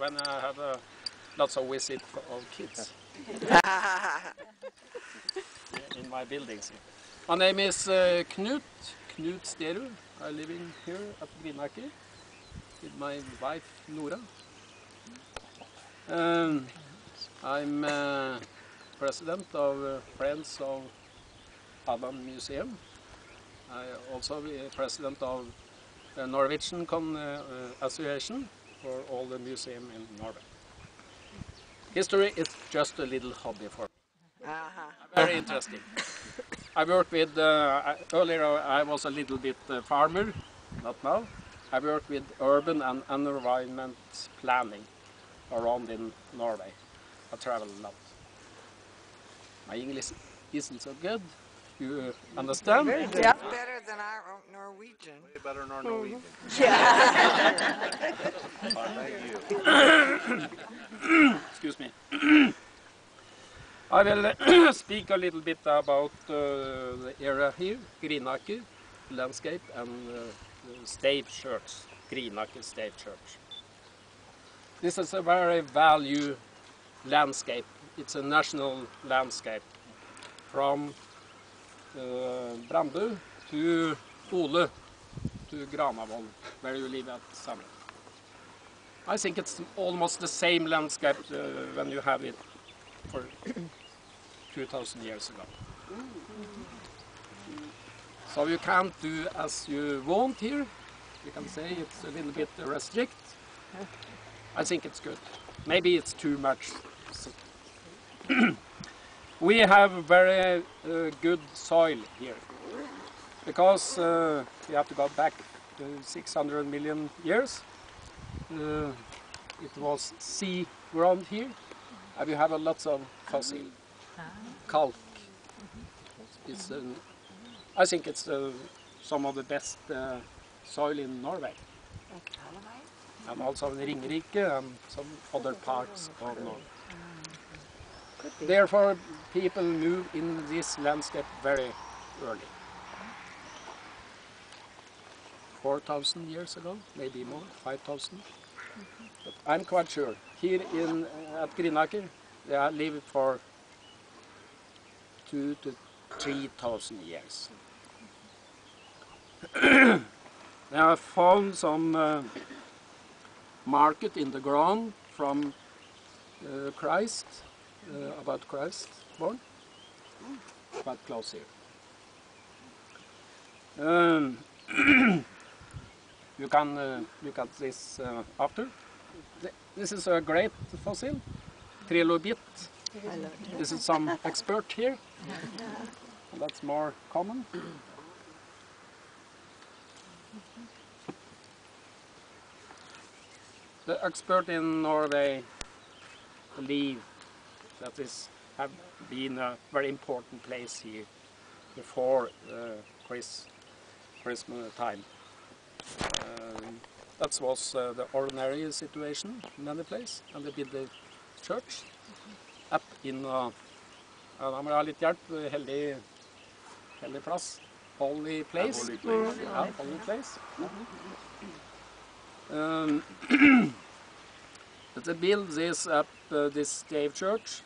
I use this when I have uh, lots of visit of kids in my buildings. My name is uh, Knut, Knut Sterud. I live in here at Grinaker with my wife Nora. Um, I'm uh, president of uh, Friends of Hadeland Museum. I also be president of the Norwegian Con uh, Association for all the museum in Norway. History is just a little hobby for me. Very interesting. I work with, uh, earlier I was a little bit uh, farmer, not now. I work with urban and environment planning around in Norway. I travel a lot. My English isn't so good. You uh, understand? Yeah. Better than our own Norwegian. Way better than our Norwegian. Yeah. Excuse me. I will uh, speak a little bit about uh, the area here, Grinaker landscape and uh, the Stave Church, Grinaker Stave Church. This is a very value landscape. It's a national landscape from uh, Brandbu to Ole to Granavoll, where you live at summer. I think it's almost the same landscape uh, when you have it for 2,000 years ago. So you can't do as you want here. You can say it's a little bit restrict. I think it's good. Maybe it's too much. We have very uh, good soil here because uh, we have to go back to 600 million years. Uh, it was sea ground here, and we have a lots of fossil calc. It's, um, I think it's uh, some of the best uh, soil in Norway, and also in Ringerike and some other parts of Norway. Therefore, people move in this landscape very early. 4,000 years ago, maybe more, 5,000. But I'm quite sure. Here in uh, at Grinaker, they are lived for two to 3,000 years. they have found some uh, market in the ground from uh, Christ, uh, about Christ born, quite close here. Um, you can uh, look at this uh, after. This is a great fossil, trilobit. This is some expert here. That's more common. The expert in Norway believe that this have been a very important place here before uh, Chris, Christmas time. Um, that was uh, the ordinary situation in many places, and they built the church up in uh, Da må jeg ha litt hjelp. Heldig, heldig plass. Holy place. holy place, Ja, holy place. Um, but they built this up, uh, this stave church,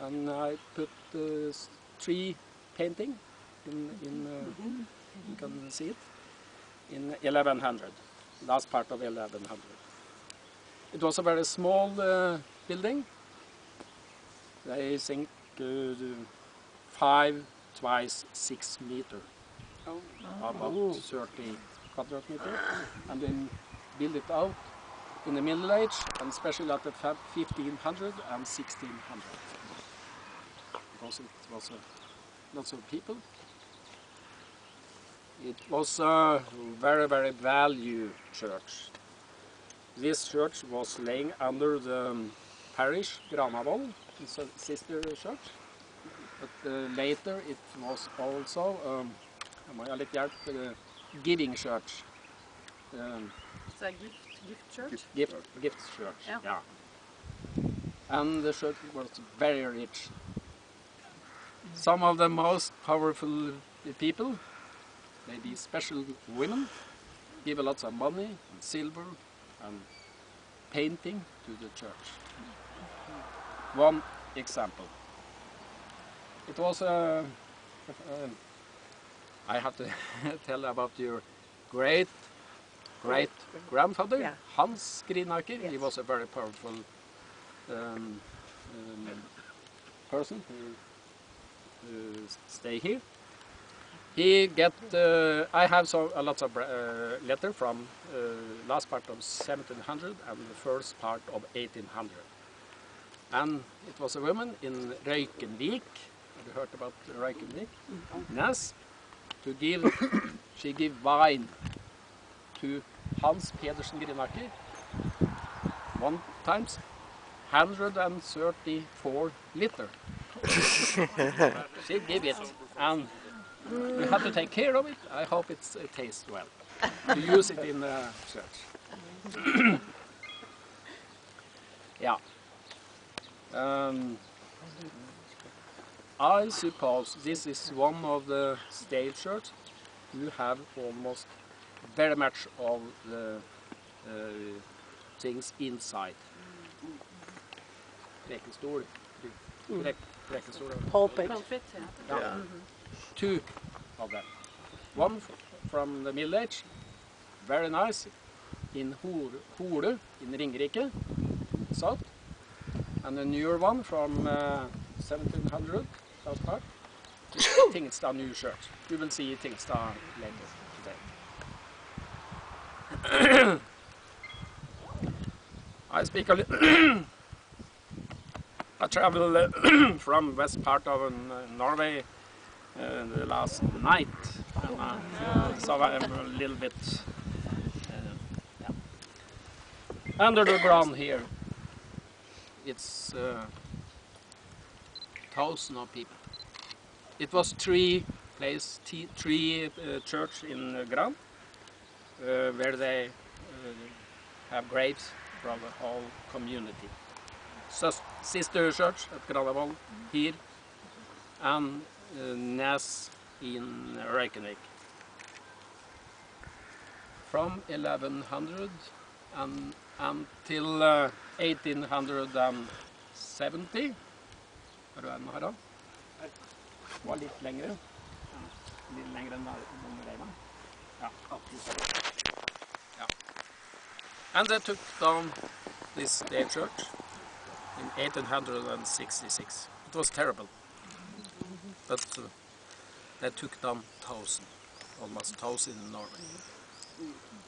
and I put uh, tree painting in, in uh, you can see it, in 1100, last part of 1100. It was a very small uh, building. I think uh, five twice six meter, oh. about 30 quadrat meter, and then build it out in the Middle Age, and especially at the 1500 and 1600, because it was a, lots of people. It was a very, very value church. This church was laying under the parish Granavoll, it's a sister church. But uh, later it was also, um, jeg må ha litt hjelp, uh, giving church. Um, It's a gift, gift church. gift, gift church. Yeah. Yeah. And the church was very rich. Some of the most powerful people, maybe special women, give a lots of money and silver and painting to the church. One example. It was a. um, I have to tell about your great great grandfather, Yeah. Hans Grinaker. He was a very powerful um, um, person who, who s- stay here. He get. Uh, I have so a lot of uh, letter from uh, last part of 1700 and the first part of 1800. And it was a woman in Røykenvik. Have you heard about Røykenvik? Yes. To give, she give wine to Hans Pedersen Grinaker one times 134 liter. She give it and we have to take care of it. I hope it's, it tastes well. To use it in the church. yeah. Um, I suppose this is one of the stave churches you have almost very much of the uh, things inside. Prekestol. Prek, prekestol. Pulpit. Pulpit, ja. Yeah. Two of them. One f- from the Middle Age, very nice, in Hor- Hole in Ringerike, south. And a newer one from uh, 1700, last part. Tingelstad New Church. You will see Tingelstad later today. I speak a little. I travel uh, from west part of uh, Norway uh, the last night, and, uh, so I'm a little bit uh, yeah. under the ground here. It's uh, thousand of people. It was three place, three uh, church in uh, Gran, where they have graves from the whole community. Sister church at Granavoll here, and uh, Nes in Røykenvik. From 1100 and until uh, 1870. Har du en her da? Var litt lengre. Litt lengre enn reina. Ja. ja. And they took down this stave church in 1866. It was terrible. But uh, they took down thousand, almost thousand in Norway.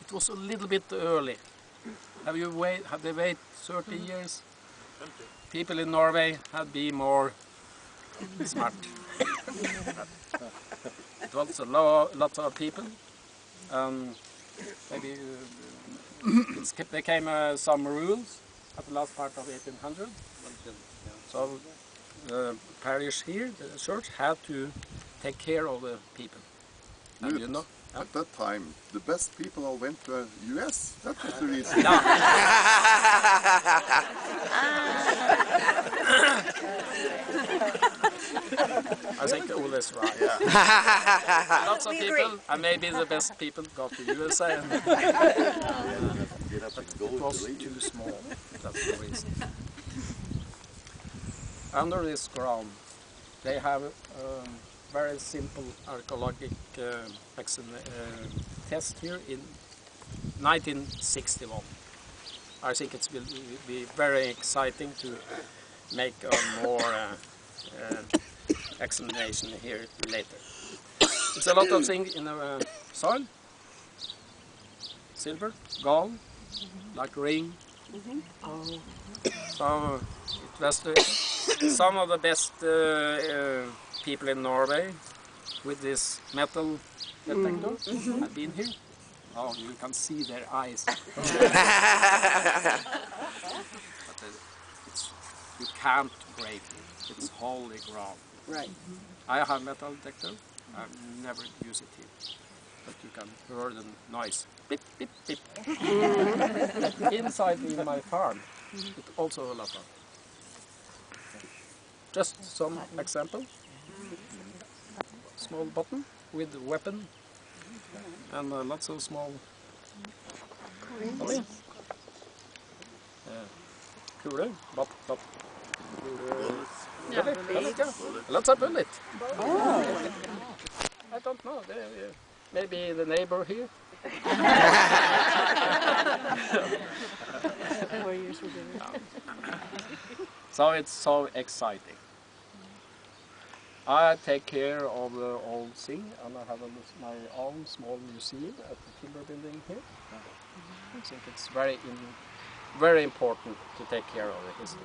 It was a little bit early. Have you wait? Have they wait 30 years? People in Norway had been more smart. it was a lo lot of people. Um, maybe uh, it became uh, some rules at the last part of 1800. So uh, the parish here, the church, had to take care of the people. And you know, At that time, the best people all went to US. That was the reason. Ah. I think all is right. Lots of people, and maybe the best people go to USA. And it was too small. That's the reason. Under this ground, they have um, very simple archaeologic uh, uh, test here in 1961. I think it will be very exciting to make a more uh, uh, examination here later. It's a lot of things in the uh, soil. Silver, gold, like ring. So it was the, some of the best uh, uh, people in Norway with this metal detector have been here. Oh, you can see their eyes. but uh, it's, you can't break it. It's holy ground. Right. I have metal detector. I've never use it here. But you can hear the noise. Beep, beep, beep. Inside in my farm, it also a lot of. Just some example. Small button with weapon and uh, lots of small. Oh, yeah. kule. But, but, bullet, bullet, yeah. Lots of bullet. I don't know. They, uh, maybe the neighbor here. Four years with the So it's so exciting. I take care of the old thing and I have a, my own small museum at the timber building here. Mm-hmm. I think it's very in, very important to take care of the history.